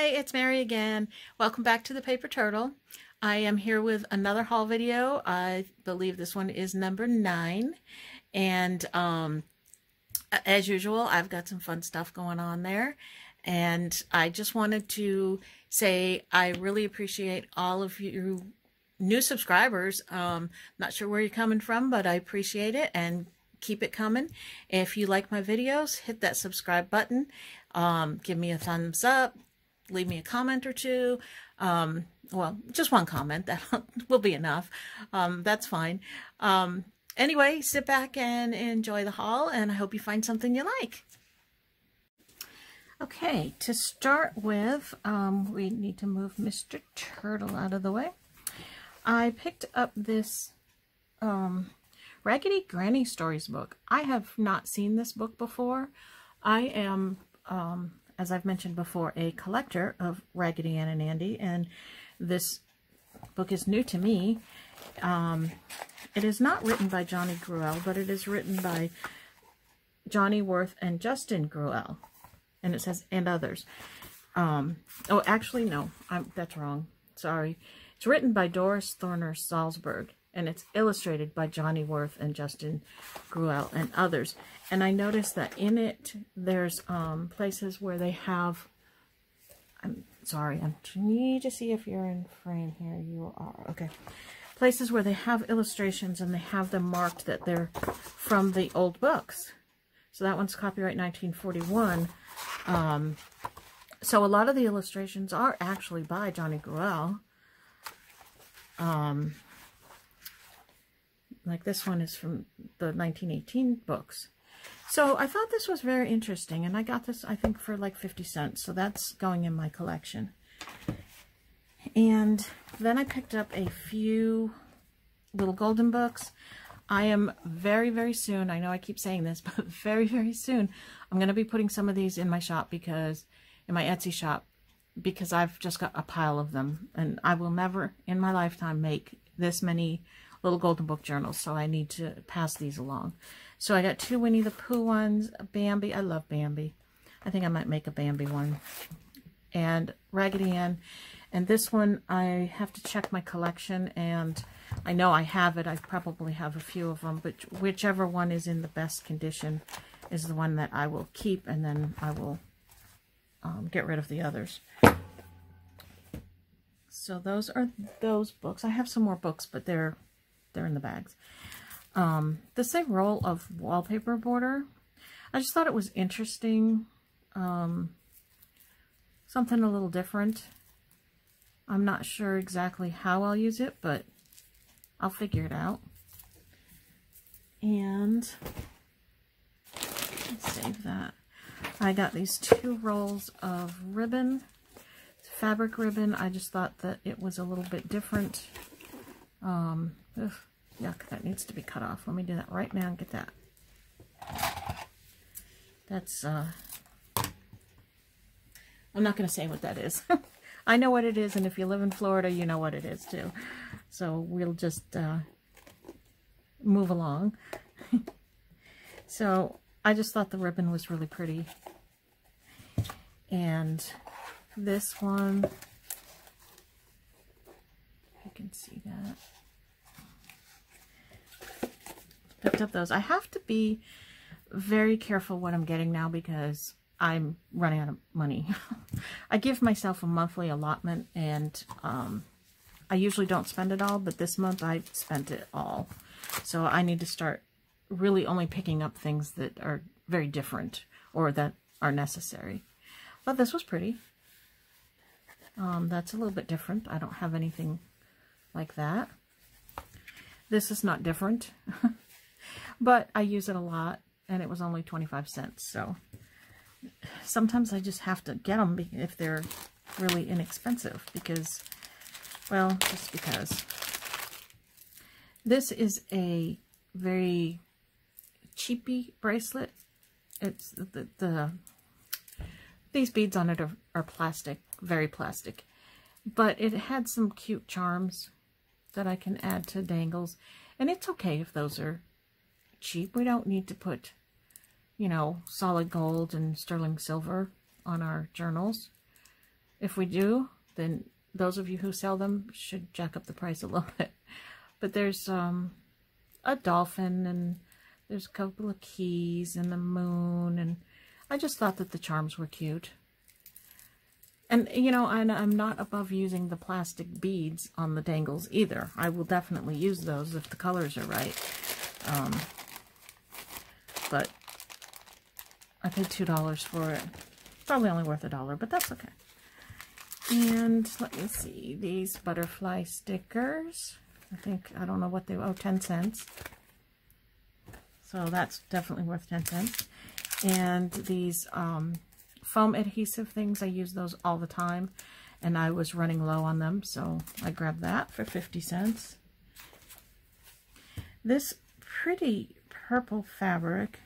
Hi, it's Mary again. Welcome back to the Paper Turtle. I am here with another haul video. I believe this one is number nine. And um, as usual, I've got some fun stuff going on there. And I just wanted to say I really appreciate all of you new subscribers. Um, not sure where you're coming from, but I appreciate it and keep it coming. If you like my videos, hit that subscribe button. Um, give me a thumbs up, leave me a comment or two. Um, well, just one comment. That will be enough. Um, that's fine. Um, anyway, sit back and enjoy the haul, and I hope you find something you like. Okay, to start with, um, we need to move Mr. Turtle out of the way. I picked up this um, Raggedy Granny Stories book. I have not seen this book before. I am um, as I've mentioned before, a collector of Raggedy Ann and Andy, and this book is new to me. Um, it is not written by Johnny Gruelle, but it is written by Johnny Worth and Justin Gruelle. And it says, and others. Um, oh, actually, no, I'm, that's wrong. Sorry. It's written by Doris Thorner Salzberg and it's illustrated by Johnny Worth and Justin Gruelle and others. And I noticed that in it, there's um, places where they have, I'm sorry, I need to see if you're in frame here. You are, okay. Places where they have illustrations and they have them marked that they're from the old books. So that one's copyright 1941. Um, so a lot of the illustrations are actually by Johnny Gruelle. Um, like this one is from the 1918 books. So I thought this was very interesting, and I got this, I think, for like 50 cents. So that's going in my collection. And then I picked up a few little golden books. I am very, very soon, I know I keep saying this, but very, very soon, I'm going to be putting some of these in my shop because, in my Etsy shop, because I've just got a pile of them. And I will never, in my lifetime, make this many little golden book journals, so I need to pass these along. So I got two Winnie the Pooh ones, Bambi. I love Bambi. I think I might make a Bambi one. And Raggedy Ann. And this one, I have to check my collection, and I know I have it. I probably have a few of them, but whichever one is in the best condition is the one that I will keep, and then I will um, get rid of the others. So those are those books. I have some more books, but they're they're in the bags. Um, the same roll of wallpaper border. I just thought it was interesting. Um, something a little different. I'm not sure exactly how I'll use it, but I'll figure it out. And save that. I got these two rolls of ribbon, fabric ribbon. I just thought that it was a little bit different. Um, ugh, yuck, that needs to be cut off. Let me do that right now and get that. That's, uh, I'm not going to say what that is. I know what it is, and if you live in Florida, you know what it is, too. So we'll just uh, move along. so I just thought the ribbon was really pretty. And this one, you can see that picked up those. I have to be very careful what I'm getting now because I'm running out of money. I give myself a monthly allotment and um, I usually don't spend it all, but this month I spent it all. So I need to start really only picking up things that are very different or that are necessary. But this was pretty. Um, that's a little bit different. I don't have anything like that. This is not different. But I use it a lot, and it was only 25 cents. So sometimes I just have to get them if they're really inexpensive because, well, just because. This is a very cheapy bracelet. It's the, the these beads on it are, are plastic, very plastic. But it had some cute charms that I can add to dangles. And it's okay if those are cheap. We don't need to put, you know, solid gold and sterling silver on our journals. If we do, then those of you who sell them should jack up the price a little bit. But there's um, a dolphin and there's a couple of keys and the moon. And I just thought that the charms were cute. And, you know, I'm, not above using the plastic beads on the dangles either. I will definitely use those if the colors are right. Um, but I paid $2 for it. Probably only worth a dollar, but that's okay. And let me see, these butterfly stickers. I think, I don't know what they, oh, 10 cents. So that's definitely worth 10 cents. And these um, foam adhesive things. I use those all the time. And I was running low on them, so I grabbed that for 50 cents. This pretty purple fabric,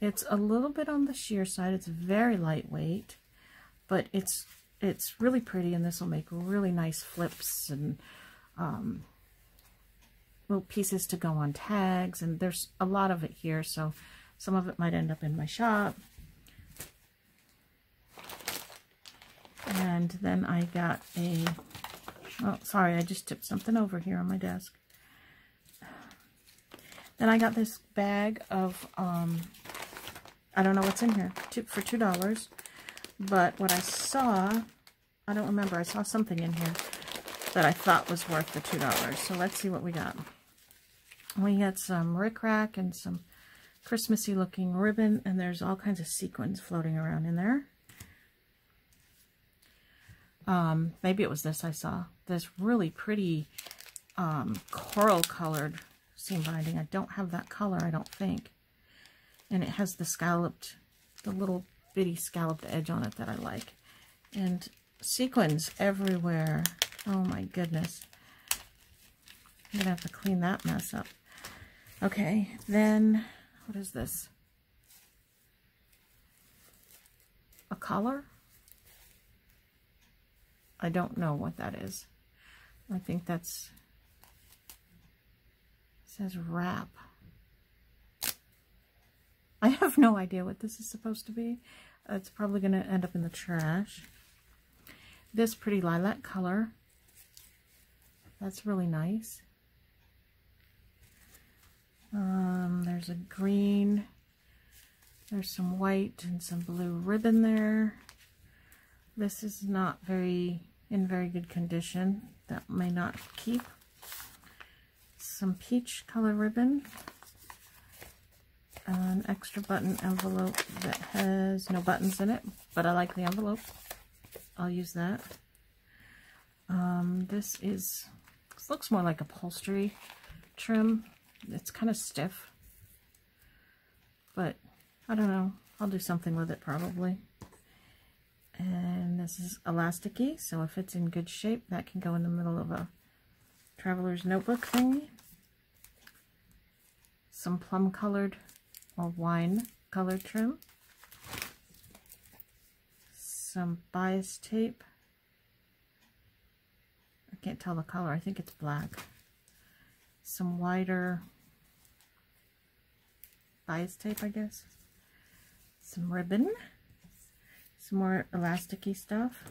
it's a little bit on the sheer side. It's very lightweight, but it's it's really pretty, and this will make really nice flips and um, little pieces to go on tags. And there's a lot of it here, so some of it might end up in my shop. And then I got a, oh, sorry, I just tipped something over here on my desk. Then I got this bag of, um, I don't know what's in here, two, for $2. But what I saw, I don't remember, I saw something in here that I thought was worth the $2. So let's see what we got. We got some rickrack and some Christmassy looking ribbon, and there's all kinds of sequins floating around in there. Um, maybe it was this I saw. This really pretty um, coral colored seam binding. I don't have that color, I don't think. And it has the scalloped, the little bitty scalloped edge on it that I like. And sequins everywhere. Oh my goodness. I'm going to have to clean that mess up. Okay, then, what is this? A collar? I don't know what that is. I think that's, says wrap. I have no idea what this is supposed to be. It's probably going to end up in the trash. This pretty lilac color. That's really nice. Um, there's a green. There's some white and some blue ribbon there. This is not very in very good condition. That may not keep. Some peach color ribbon. An extra button envelope that has no buttons in it, but I like the envelope. I'll use that. Um, this is, this looks more like upholstery trim. It's kind of stiff, but I don't know. I'll do something with it probably. And this is elasticy, so if it's in good shape, that can go in the middle of a traveler's notebook thingy. Some plum colored or wine colored trim. Some bias tape. I can't tell the color. I think it's black. Some wider bias tape, I guess. Some ribbon some more elasticy stuff.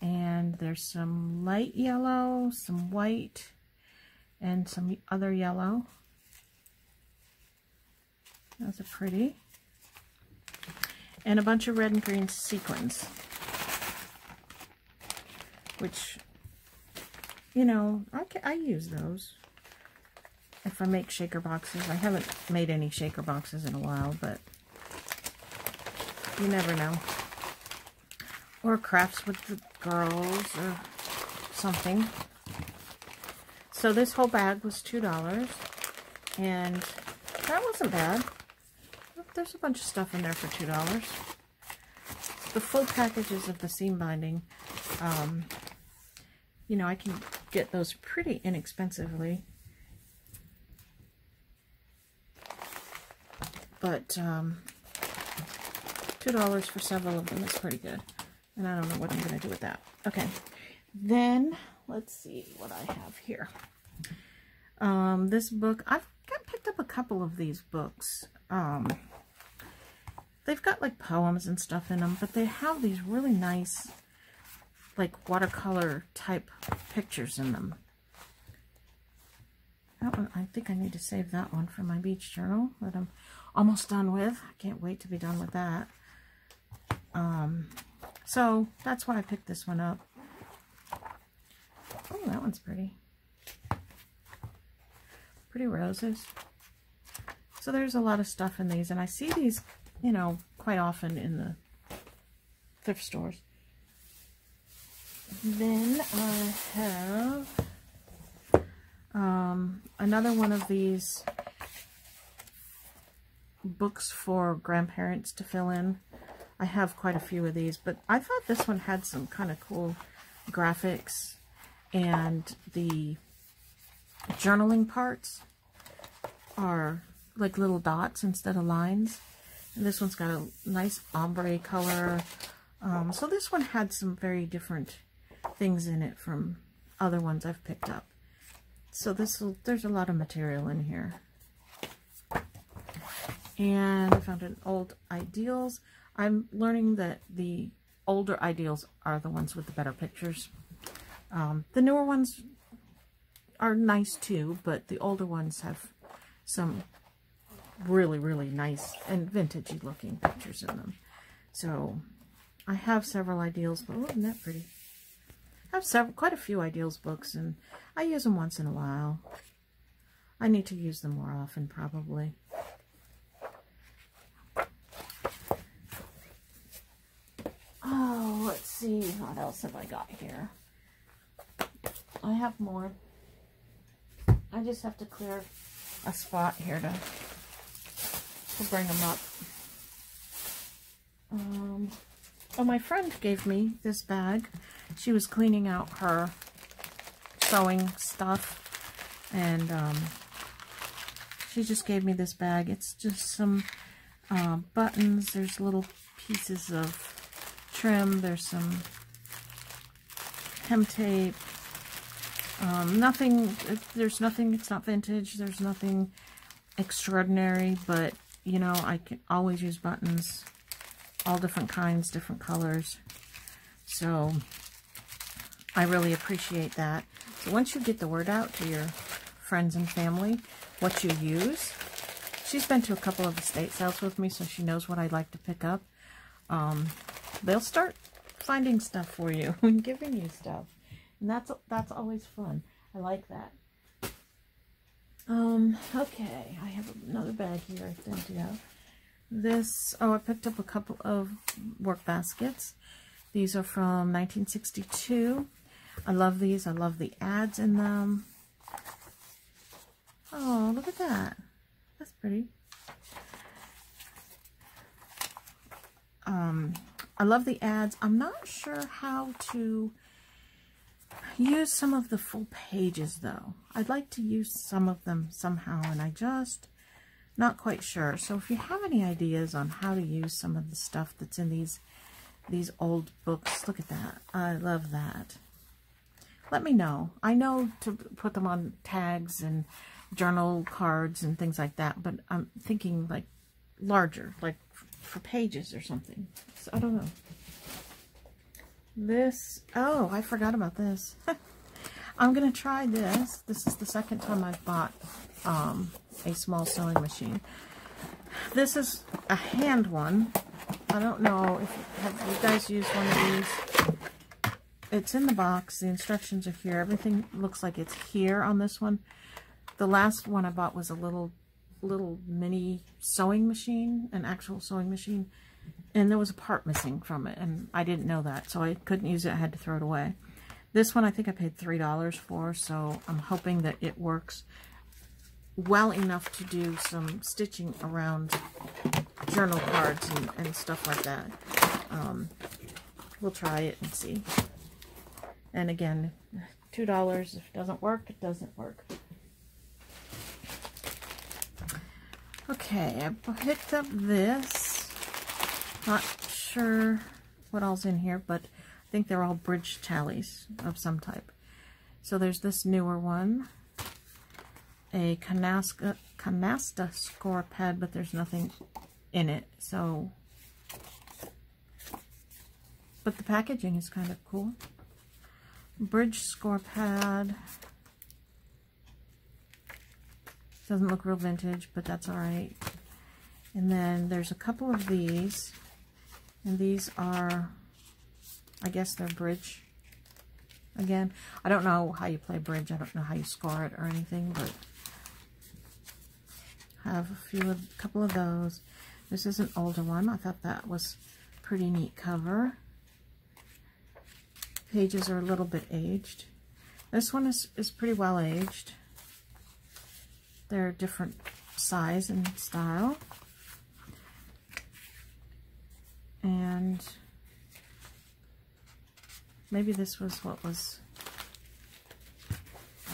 And there's some light yellow, some white, and some other yellow. Those are pretty. And a bunch of red and green sequins. Which, you know, I, I use those if I make shaker boxes. I haven't made any shaker boxes in a while, but you never know. Or crafts with the girls or something. So this whole bag was $2. And that wasn't bad. There's a bunch of stuff in there for $2. The full packages of the seam binding, um, you know, I can get those pretty inexpensively. But, um, $2 for several of them is pretty good. And I don't know what I'm going to do with that. Okay. Then, let's see what I have here. Um, this book, I've got picked up a couple of these books. Um, they've got like poems and stuff in them, but they have these really nice like watercolor type pictures in them. That one, I think I need to save that one for my beach journal that I'm almost done with. I can't wait to be done with that. Um, so that's why I picked this one up. Oh, that one's pretty. Pretty roses. So there's a lot of stuff in these, and I see these, you know, quite often in the thrift stores. Then I have um, another one of these books for grandparents to fill in. I have quite a few of these, but I thought this one had some kind of cool graphics and the journaling parts are like little dots instead of lines. And this one's got a nice ombre color. Um, so this one had some very different things in it from other ones I've picked up. So this will, there's a lot of material in here. And I found an old ideals. I'm learning that the older ideals are the ones with the better pictures. Um, the newer ones are nice too, but the older ones have some really, really nice and vintagey looking pictures in them. So I have several ideals, but isn't that pretty? I have several, quite a few ideals books, and I use them once in a while. I need to use them more often, probably. Oh, let's see. What else have I got here? I have more. I just have to clear a spot here to, to bring them up. Um, oh, my friend gave me this bag. She was cleaning out her sewing stuff. And um, she just gave me this bag. It's just some uh, buttons. There's little pieces of trim. There's some hem tape. Um, nothing, there's nothing, it's not vintage, there's nothing extraordinary, but, you know, I can always use buttons, all different kinds, different colors, so I really appreciate that. So once you get the word out to your friends and family, what you use, she's been to a couple of estate sales with me, so she knows what I'd like to pick up. Um, they'll start finding stuff for you and giving you stuff. And that's that's always fun. I like that. Um, okay, I have another bag here I think, yeah. This, oh, I picked up a couple of work baskets. These are from 1962. I love these. I love the ads in them. Oh, look at that. That's pretty. Um, I love the ads. I'm not sure how to use some of the full pages though. I'd like to use some of them somehow and I just not quite sure. So if you have any ideas on how to use some of the stuff that's in these these old books, look at that. I love that. Let me know. I know to put them on tags and journal cards and things like that, but I'm thinking like larger, like for pages or something. So I don't know. This, oh, I forgot about this. I'm going to try this. This is the second time I've bought um, a small sewing machine. This is a hand one. I don't know if have you guys used one of these. It's in the box. The instructions are here. Everything looks like it's here on this one. The last one I bought was a little little mini sewing machine, an actual sewing machine, and there was a part missing from it, and I didn't know that, so I couldn't use it. I had to throw it away. This one I think I paid $3 for, so I'm hoping that it works well enough to do some stitching around journal cards and, and stuff like that. Um, we'll try it and see. And again, $2. If it doesn't work, it doesn't work. Okay, I picked up this. Not sure what all's in here, but I think they're all bridge tallies of some type. So there's this newer one. A canasta, canasta score pad, but there's nothing in it. So but the packaging is kind of cool. Bridge score pad. Doesn't look real vintage, but that's all right. And then there's a couple of these. And these are, I guess they're bridge. Again, I don't know how you play bridge. I don't know how you score it or anything, but have a few, a couple of those. This is an older one. I thought that was pretty neat cover. Pages are a little bit aged. This one is, is pretty well aged. They're different size and style. And maybe this was what was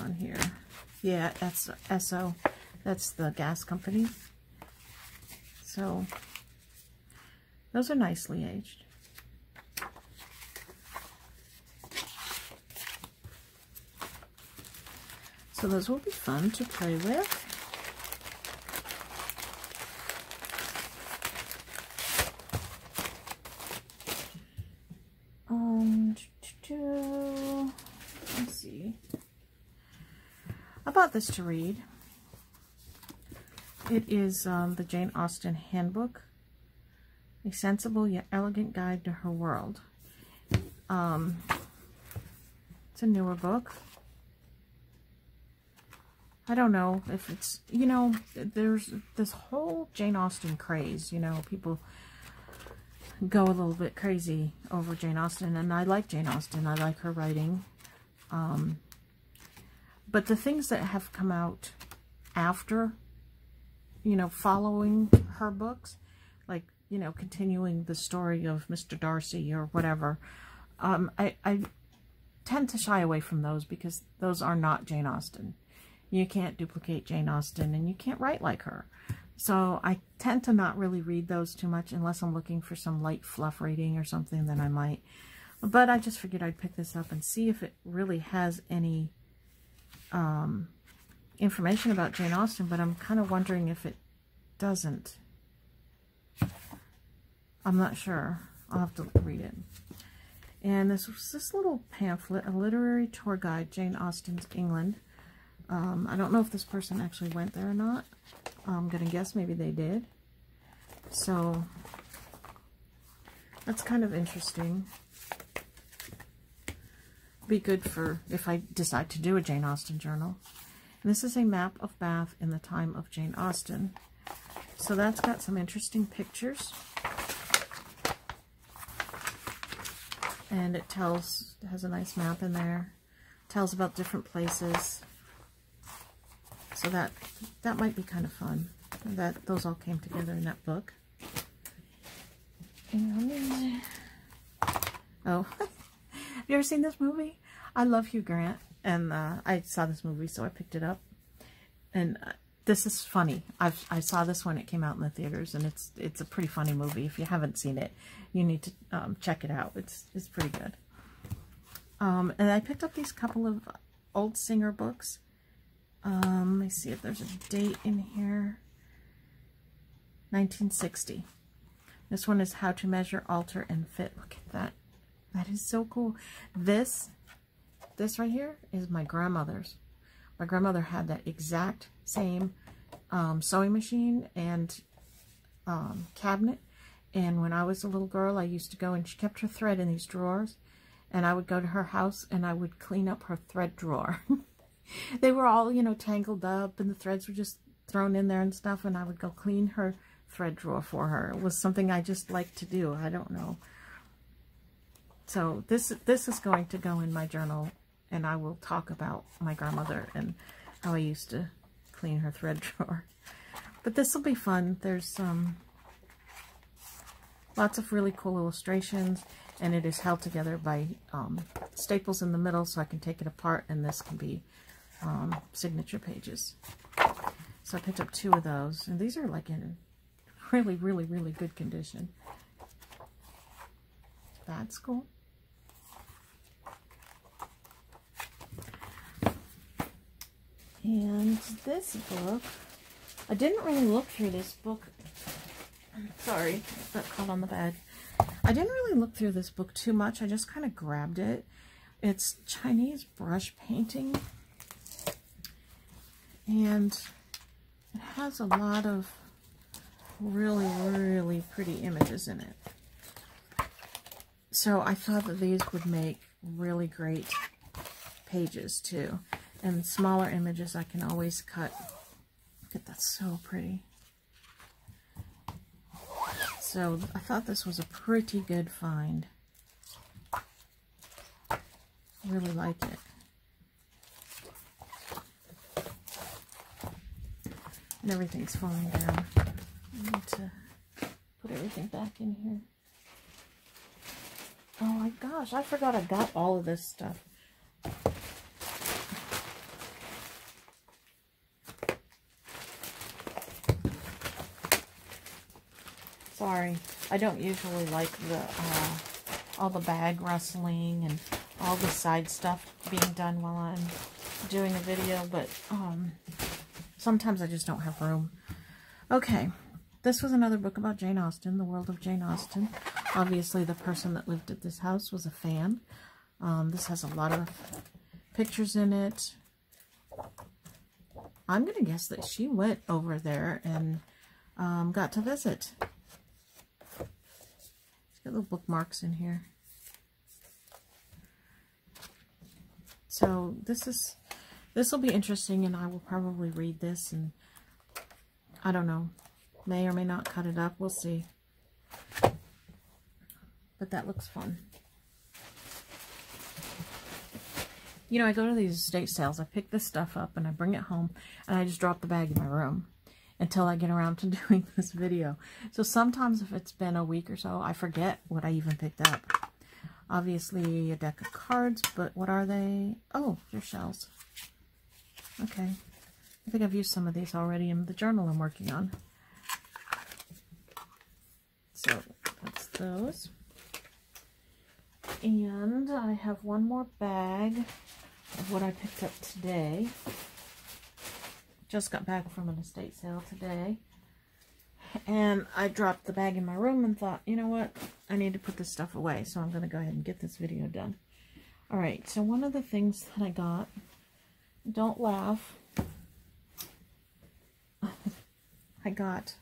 on here. Yeah, that's SO. That's the gas company. So those are nicely aged. So those will be fun to play with. Um, let's see. I bought this to read. It is um, the Jane Austen Handbook, a sensible yet elegant guide to her world. Um, it's a newer book. I don't know if it's, you know, there's this whole Jane Austen craze, you know, people go a little bit crazy over Jane Austen, and I like Jane Austen. I like her writing. Um, but the things that have come out after you know, following her books, like, you know, continuing the story of Mr. Darcy or whatever, um, I, I tend to shy away from those because those are not Jane Austen. You can't duplicate Jane Austen and you can't write like her. So I tend to not really read those too much unless I'm looking for some light fluff reading or something, then I might. But I just figured I'd pick this up and see if it really has any um, information about Jane Austen, but I'm kind of wondering if it doesn't. I'm not sure. I'll have to read it. And this was this little pamphlet, a literary tour guide, Jane Austen's England. Um, I don't know if this person actually went there or not. I'm going to guess maybe they did. So, that's kind of interesting. Be good for if I decide to do a Jane Austen journal. This is a map of Bath in the time of Jane Austen. So that's got some interesting pictures. And it tells, has a nice map in there. Tells about different places. So that that might be kind of fun. That those all came together in that book. And, oh, have you ever seen this movie? I love Hugh Grant. And uh, I saw this movie, so I picked it up. And uh, this is funny. I've, I saw this when it came out in the theaters, and it's it's a pretty funny movie. If you haven't seen it, you need to um, check it out. It's, it's pretty good. Um, and I picked up these couple of old singer books. Um, let me see if there's a date in here. 1960. This one is How to Measure, Alter, and Fit. Look at that. That is so cool. This this right here is my grandmother's. My grandmother had that exact same um, sewing machine and um, cabinet. And when I was a little girl, I used to go and she kept her thread in these drawers. And I would go to her house and I would clean up her thread drawer. they were all, you know, tangled up and the threads were just thrown in there and stuff. And I would go clean her thread drawer for her. It was something I just liked to do. I don't know. So this this is going to go in my journal and I will talk about my grandmother and how I used to clean her thread drawer. But this will be fun. There's um, lots of really cool illustrations, and it is held together by um, staples in the middle, so I can take it apart, and this can be um, signature pages. So I picked up two of those, and these are like in really, really, really good condition. That's cool. And this book, I didn't really look through this book. Sorry, got caught on the bed. I didn't really look through this book too much. I just kind of grabbed it. It's Chinese brush painting. And it has a lot of really, really pretty images in it. So I thought that these would make really great pages too. And smaller images I can always cut. Look at that, so pretty. So I thought this was a pretty good find. Really like it. And everything's falling down. I need to put everything back in here. Oh my gosh, I forgot I got all of this stuff. Sorry, I don't usually like the uh, all the bag rustling and all the side stuff being done while I'm doing a video, but um, sometimes I just don't have room. Okay, this was another book about Jane Austen, The World of Jane Austen. Obviously, the person that lived at this house was a fan. Um, this has a lot of pictures in it. I'm going to guess that she went over there and um, got to visit. She's got little bookmarks in here. So this is, this will be interesting and I will probably read this and I don't know, may or may not cut it up. We'll see. But that looks fun. You know, I go to these estate sales, I pick this stuff up and I bring it home and I just drop the bag in my room until I get around to doing this video. So sometimes if it's been a week or so, I forget what I even picked up. Obviously a deck of cards, but what are they? Oh, they're shells. Okay. I think I've used some of these already in the journal I'm working on. So that's those. And I have one more bag of what I picked up today. Just got back from an estate sale today. And I dropped the bag in my room and thought, you know what? I need to put this stuff away. So I'm going to go ahead and get this video done. Alright, so one of the things that I got, don't laugh, I got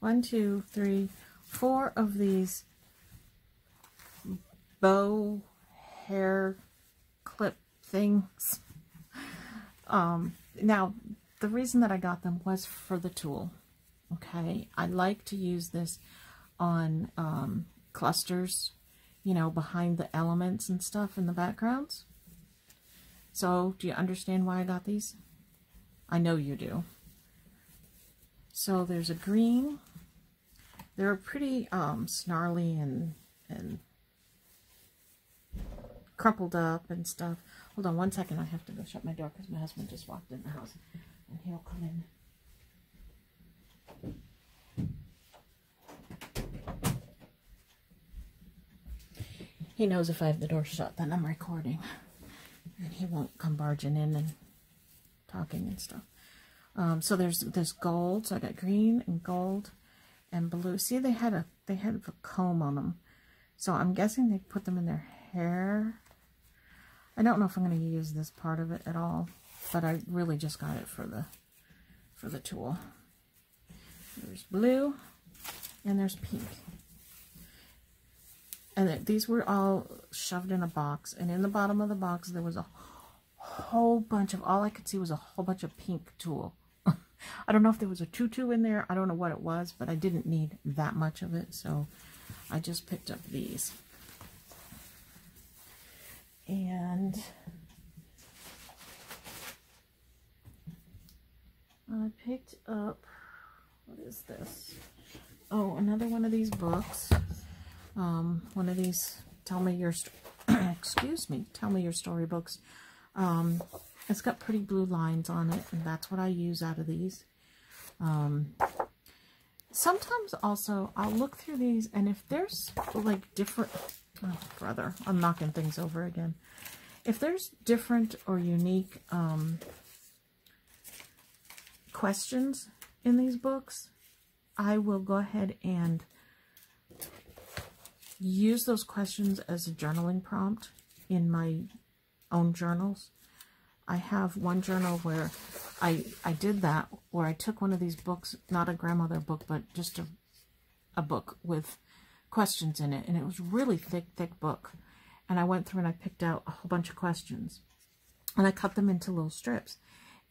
one, two, three, four of these bow hair clip things. Um, now, the reason that I got them was for the tool. Okay, I like to use this on um, clusters, you know, behind the elements and stuff in the backgrounds. So, do you understand why I got these? I know you do. So there's a green. They're pretty um, snarly and, and crumpled up and stuff. Hold on one second. I have to go shut my door because my husband just walked in the house and he'll come in. He knows if I have the door shut, then I'm recording. And he won't come barging in and talking and stuff. Um, so there's this gold. So I got green and gold and blue. See, they had a they had a comb on them. So I'm guessing they put them in their hair. I don't know if I'm going to use this part of it at all, but I really just got it for the for the tool. There's blue and there's pink. And these were all shoved in a box. And in the bottom of the box, there was a whole bunch of, all I could see was a whole bunch of pink tulle. I don't know if there was a tutu in there. I don't know what it was, but I didn't need that much of it. So I just picked up these. And I picked up, what is this? Oh, another one of these books. Um, one of these tell me your, excuse me, tell me your story books. Um, it's got pretty blue lines on it, and that's what I use out of these. Um, sometimes also, I'll look through these, and if there's, like, different... Oh, brother, I'm knocking things over again. If there's different or unique um, questions in these books, I will go ahead and use those questions as a journaling prompt in my own journals. I have one journal where I I did that, where I took one of these books, not a grandmother book, but just a, a book with questions in it. And it was really thick, thick book. And I went through and I picked out a whole bunch of questions. And I cut them into little strips.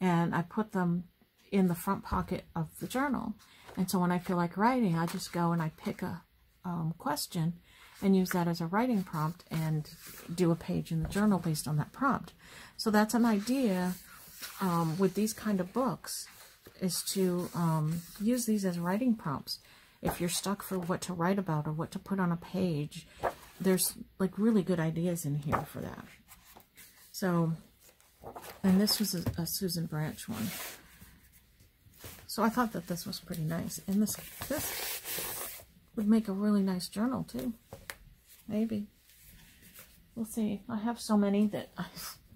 And I put them in the front pocket of the journal. And so when I feel like writing, I just go and I pick a um, question and use that as a writing prompt and do a page in the journal based on that prompt. So that's an idea um, with these kind of books is to um, use these as writing prompts. If you're stuck for what to write about or what to put on a page, there's like really good ideas in here for that. So, and this was a, a Susan Branch one. So I thought that this was pretty nice. And this, this would make a really nice journal too. Maybe. We'll see. I have so many that I,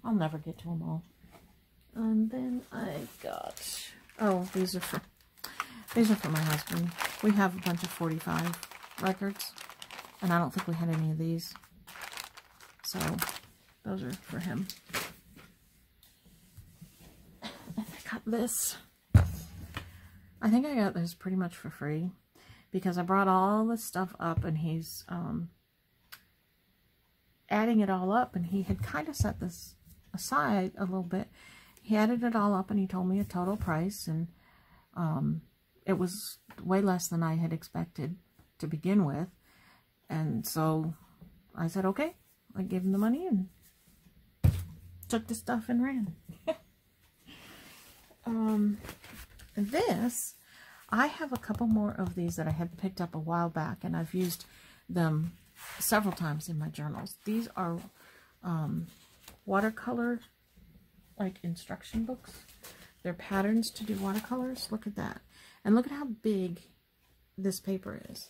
I'll never get to them all. And then I got, oh, these are for, these are for my husband. We have a bunch of 45 records, and I don't think we had any of these. So, those are for him. And I got this. I think I got this pretty much for free because I brought all this stuff up and he's um, adding it all up and he had kind of set this aside a little bit. He added it all up and he told me a total price and um, it was way less than I had expected to begin with. And so I said, okay. I gave him the money and took the stuff and ran. um, this, I have a couple more of these that I had picked up a while back and I've used them several times in my journals. These are um, watercolor, like instruction books. They're patterns to do watercolors. Look at that. And look at how big this paper is.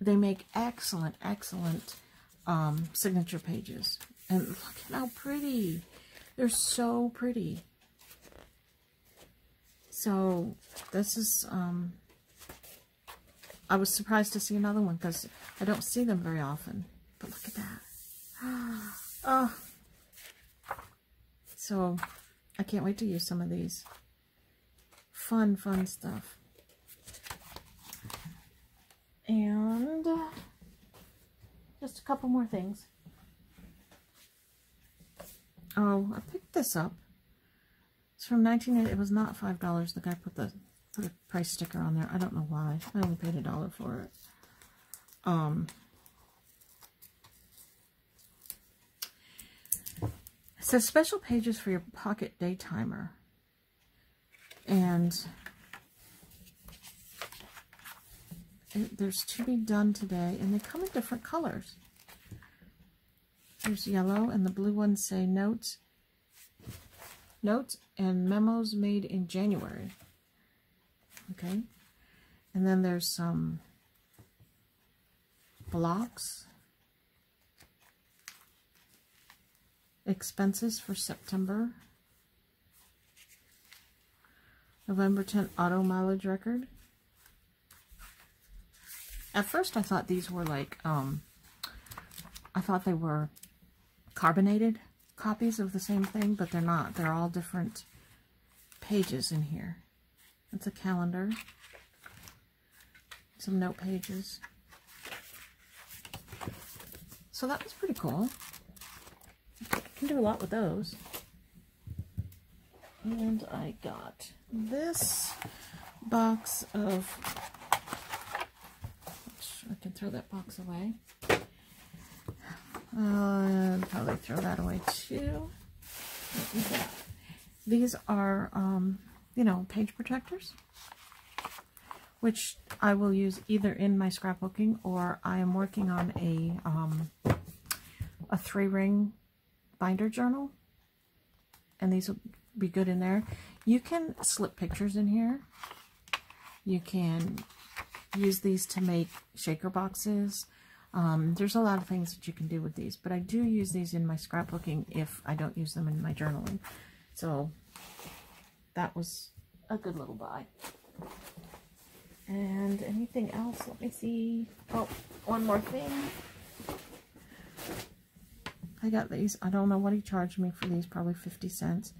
They make excellent, excellent um, signature pages. And look at how pretty. They're so pretty. So this is um, I was surprised to see another one because I don't see them very often. But look at that. Oh. So, I can't wait to use some of these. Fun, fun stuff. And uh, just a couple more things. Oh, I picked this up. It's from 1980. It was not $5. The guy put the put a price sticker on there. I don't know why. I only paid a dollar for it. Um, says special pages for your pocket day timer. And it, there's to be done today. And they come in different colors. There's yellow and the blue ones say notes, notes and memos made in January. Okay. And then there's some blocks. Expenses for September. November 10th auto mileage record. At first I thought these were like, um, I thought they were carbonated copies of the same thing, but they're not. They're all different pages in here. It's a calendar. Some note pages. So that was pretty cool. You can do a lot with those. And I got this box of, I can throw that box away. Uh, probably throw that away too. These are um, you know, page protectors, which I will use either in my scrapbooking or I am working on a, um, a three ring binder journal. And these will be good in there. You can slip pictures in here. You can use these to make shaker boxes. Um, there's a lot of things that you can do with these, but I do use these in my scrapbooking if I don't use them in my journaling. So that was a good little buy. And anything else? Let me see. Oh, one more thing. I got these. I don't know what he charged me for these. Probably 50 cents.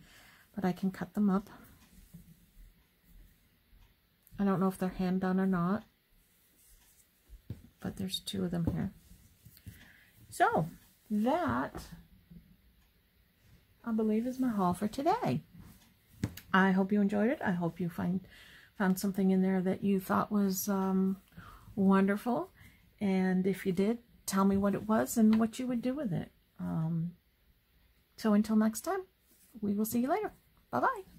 But I can cut them up. I don't know if they're hand done or not. But there's two of them here. So, that, I believe, is my haul for today. I hope you enjoyed it. I hope you find found something in there that you thought was um, wonderful. And if you did, tell me what it was and what you would do with it. Um, so until next time, we will see you later. Bye-bye.